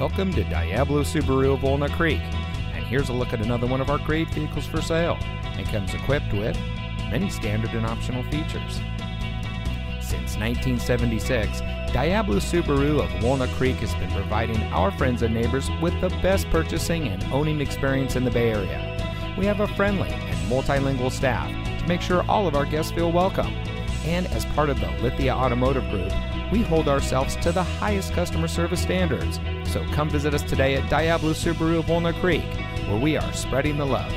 Welcome to Diablo Subaru of Walnut Creek, and here's a look at another one of our great vehicles for sale, and comes equipped with many standard and optional features. Since 1976, Diablo Subaru of Walnut Creek has been providing our friends and neighbors with the best purchasing and owning experience in the Bay Area. We have a friendly and multilingual staff to make sure all of our guests feel welcome. And as part of the Lithia Automotive Group, we hold ourselves to the highest customer service standards. So come visit us today at Diablo Subaru of Walnut Creek, where we are spreading the love.